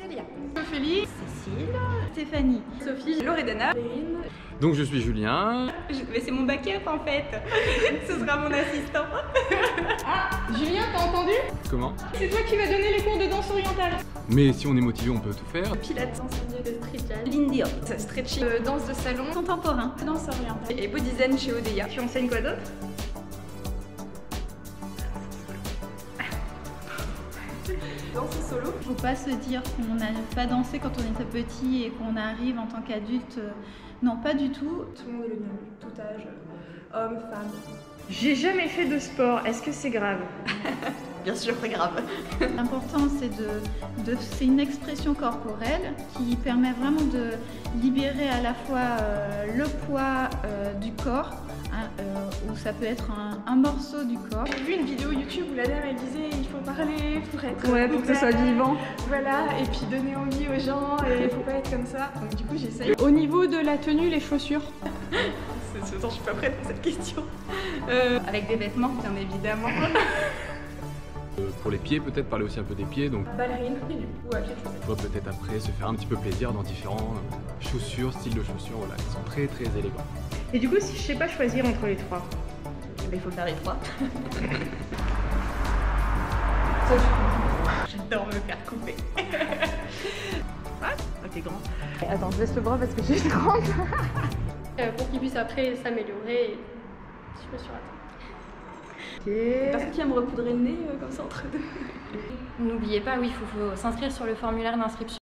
Célia. Ophélie, Cécile. Stéphanie, Sophie. Loredana. Donc je suis Julien. Mais c'est mon backup en fait. Ce sera mon assistant. Julien, t'as entendu? Comment? C'est toi qui vas donner les cours de danse orientale. Mais si on est motivé, on peut tout faire. Pilates, enseigné de street jazz. Lindy Hop. Stretching. Euh, danse de salon, Contemporain. danse orientale. Et Bodyzen chez Odeya. Tu enseignes quoi d'autre? Danse solo. Faut pas se dire qu'on n'a pas dansé quand on était petit et qu'on arrive en tant qu'adulte. euh, Non, pas du tout. Tout le monde est le bienvenu, tout âge, homme, femme. J'ai jamais fait de sport, est-ce que c'est grave? Bien sûr, c'est grave. L'important, c'est de, de- c'est une expression corporelle qui permet vraiment de libérer à la fois euh, le poids euh, du corps, hein, euh, ou ça peut être un, un morceau du corps. J'ai vu une vidéo YouTube où la dame elle disait il faut parler pour être Ouais, pour que ce soit vivant. Voilà, et puis donner envie aux gens et il faut pas être comme ça. Donc du coup j'essaye. Au niveau de la tenue, les chaussures. C'est ce dont je suis pas prête pour cette question. Euh, avec des vêtements, bien évidemment. Pour les pieds, peut-être parler aussi un peu des pieds. Donc Ballerine ou à pied on va peut-être après se faire un petit peu plaisir dans différents euh, chaussures, styles de chaussures, voilà, qui sont très très élégants. Et du coup, si je sais pas choisir entre les trois, Mais il faut faire les trois. J'adore me faire couper. ah, t'es grand. Attends, je baisse le bras parce que j'ai 30. Euh, pour qu'il puisse après s'améliorer et je me suis ratée. Ok. Personne qui va me recoudrer le nez euh, comme ça entre deux. N'oubliez pas, oui, il faut, faut s'inscrire sur le formulaire d'inscription.